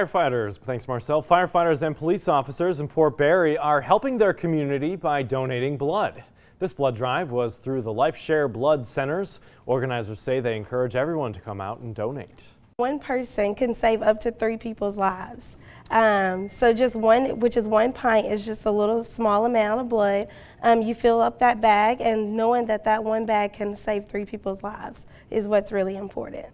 Firefighters, thanks Marcel. Firefighters and police officers in Port Barre are helping their community by donating blood. This blood drive was through the LifeShare Blood Centers. Organizers say they encourage everyone to come out and donate. One person can save up to three people's lives. Um, so just one, which is one pint, is just a little small amount of blood. Um, you fill up that bag, and knowing that that one bag can save three people's lives is what's really important.